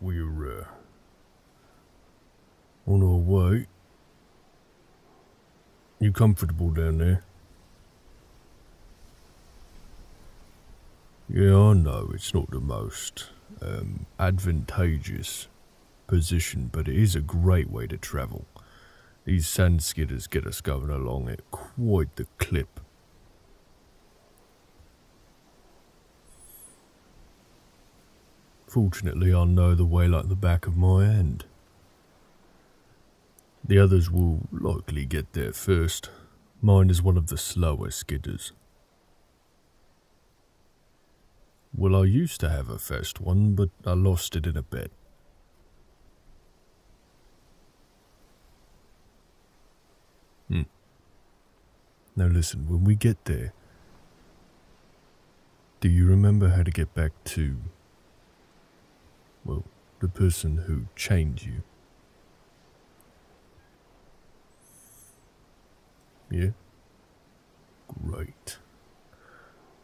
we're uh, on our way. You comfortable down there? Yeah, I know it's not the most um, advantageous position, but it is a great way to travel. These sand skidders get us going along at quite the clip. Fortunately, I know the way like the back of my hand. The others will likely get there first. Mine is one of the slower skidders. Well, I used to have a fast one, but I lost it in a bet. Hmm. Now listen, when we get there, do you remember how to get back to, well, the person who chained you? Yeah? Great.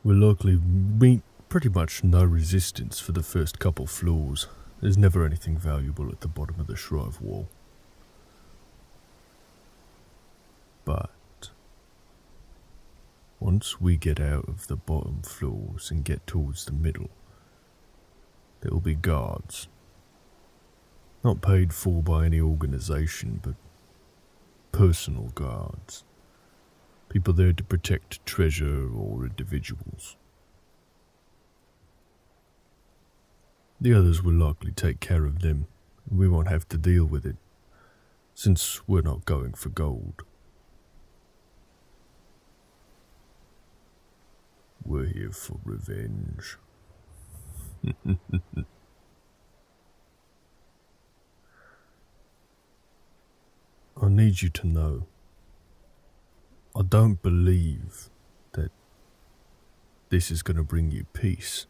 We'll likely meet pretty much no resistance for the first couple floors. There's never anything valuable at the bottom of the Shrive wall. But once we get out of the bottom floors and get towards the middle, there will be guards. Not paid for by any organization, but personal guards. People there to protect treasure or individuals. The others will likely take care of them, and we won't have to deal with it, since we're not going for gold. We're here for revenge. I need you to know. I don't believe that this is going to bring you peace.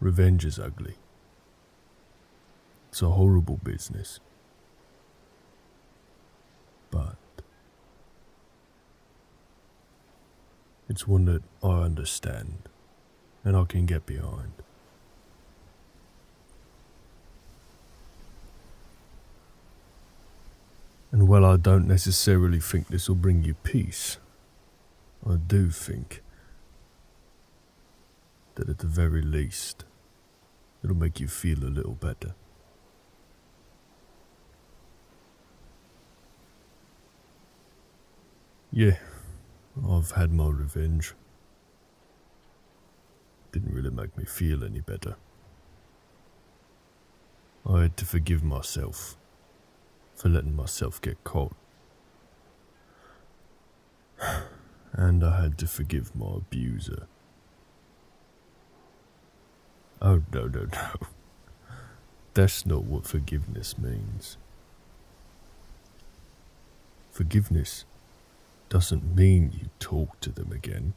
Revenge is ugly. It's a horrible business. But it's one that I understand and I can get behind. And while I don't necessarily think this will bring you peace, I do think that at the very least, it'll make you feel a little better. Yeah, I've had my revenge. Didn't really make me feel any better. I had to forgive myself for letting myself get caught. And I had to forgive my abuser. Oh, no, no, no. That's not what forgiveness means. Forgiveness doesn't mean you talk to them again.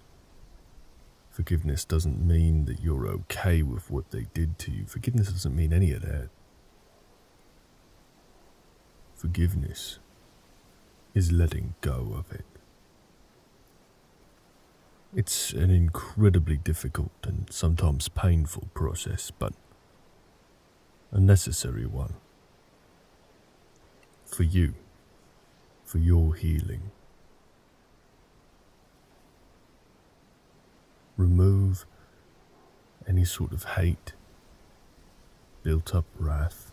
Forgiveness doesn't mean that you're okay with what they did to you. Forgiveness doesn't mean any of that. Forgiveness is letting go of it. It's an incredibly difficult and sometimes painful process, but a necessary one. For you, for your healing. Remove any sort of hate, built up wrath,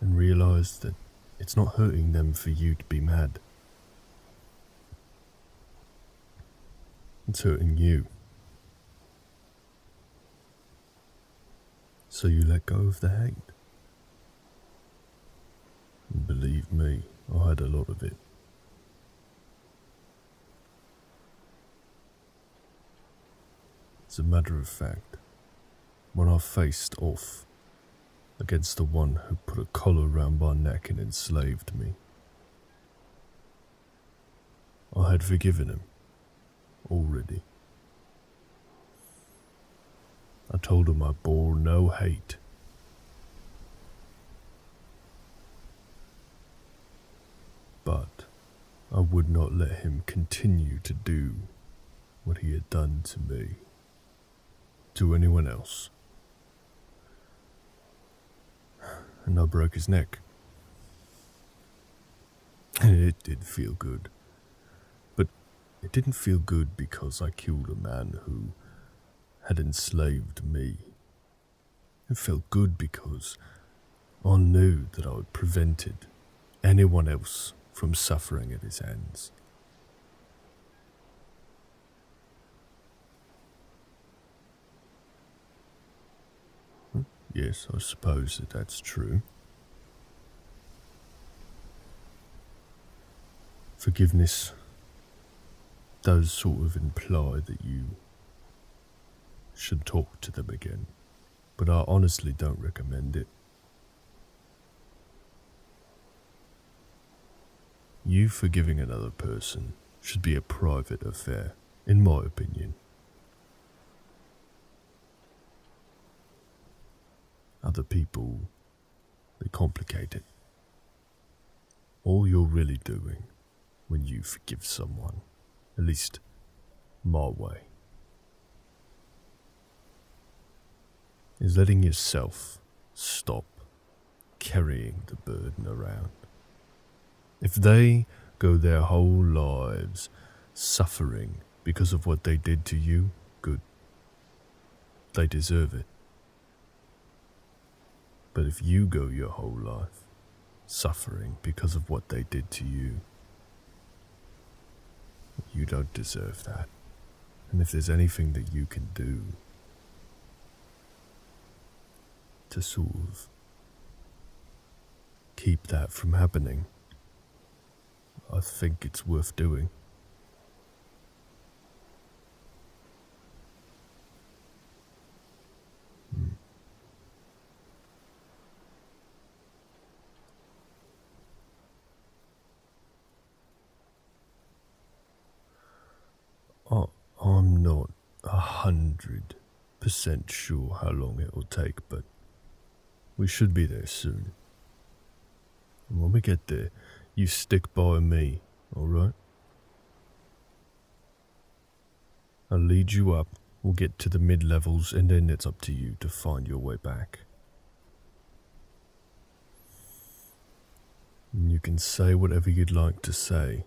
and realize that it's not hurting them for you to be mad. It's hurting you. So you let go of the hate. And believe me, I had a lot of it. As a matter of fact, when I faced off against the one who put a collar round my neck and enslaved me. I had forgiven him already. I told him I bore no hate. But I would not let him continue to do what he had done to me. To anyone else. And I broke his neck. It did feel good. But it didn't feel good because I killed a man who had enslaved me. It felt good because I knew that I had prevented anyone else from suffering at his hands. Yes, I suppose that that's true. Forgiveness does sort of imply that you should talk to them again, but I honestly don't recommend it. You forgiving another person should be a private affair, in my opinion. Other people, they complicate it. All you're really doing when you forgive someone, at least my way, is letting yourself stop carrying the burden around. If they go their whole lives suffering because of what they did to you, good. They deserve it. But if you go your whole life suffering because of what they did to you, you don't deserve that. And if there's anything that you can do to sort of keep that from happening, I think it's worth doing. Hmm. I, I'm not a hundred percent sure how long it will take, but we should be there soon. And when we get there, you stick by me, alright? I'll lead you up, we'll get to the mid levels, and then it's up to you to find your way back. And you can say whatever you'd like to say.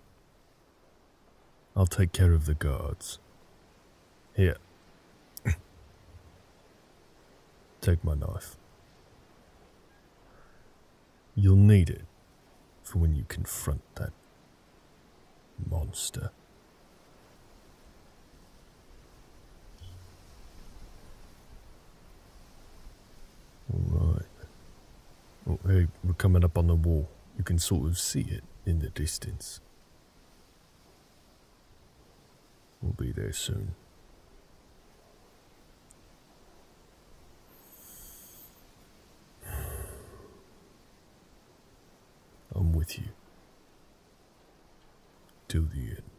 I'll take care of the guards. Here. take my knife. You'll need it for when you confront that monster. Alright. Oh, hey, we're coming up on the wall. You can sort of see it in the distance. We'll be there soon. I'm with you. Till the end.